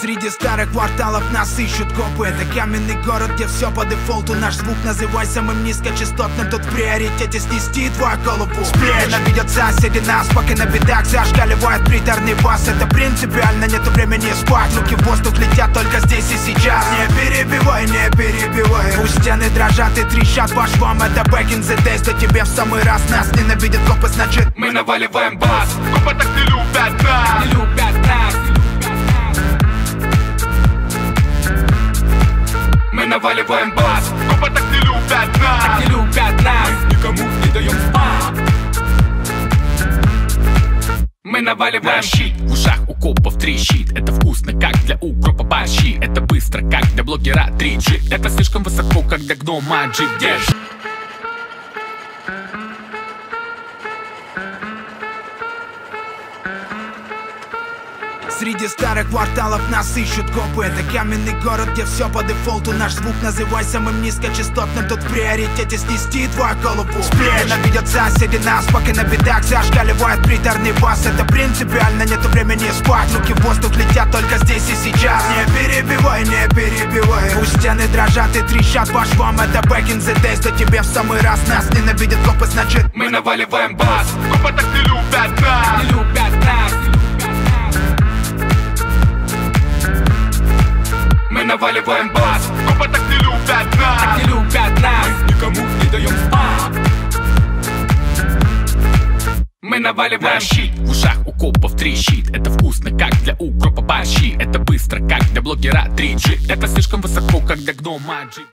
Среди старых кварталов нас ищут копы. Это каменный город, где все по дефолту. Наш звук называй самым низкочастотным. Тут в приоритете снести твою голову Сплечь Ненавидят соседи нас, пока на бедах Зашкаливает приторный бас. Это принципиально, нету времени спать. Руки в воздух летят только здесь и сейчас. Не перебивай, стены дрожат и трещат по швам. Это back in the days, да тебе в самый раз Нас ненавидят копы, значит Мы наваливаем бас. Копы так не любят нас. Не любят нас. Мы наваливаем бас. Копы так не любят нас. Не любят нас. Никому не даем спать Мы наваливаем щит. В ушах у копов трещит борщи Это быстро, как для блогера 3G Это слишком высоко, как для гнома джип Держи Среди старых кварталов нас ищут копы. Это каменный город, где все по дефолту. Наш звук называй самым низкочастотным. Тут в приоритете снести твою голову. Сплечь Ненавидят соседи нас, пока на бедах. Зашкаливает приторный бас Это принципиально, нету времени спать. Руки в воздух летят только здесь и сейчас. Не перебивай, не перебивай. Пусть стены дрожат и трещат. По швам Это back in the days, да тебе в самый раз. Нас ненавидят копы, значит Мы наваливаем бас наваливаем бас Копы так не любят нас. Не любят нас. Никому не даем спать. Мы наваливаем щит. Щит В ушах у копов трещит. Это вкусно, как для укропа борщи. Это быстро, как для блогера 3G Это слишком высоко, как для гнома джип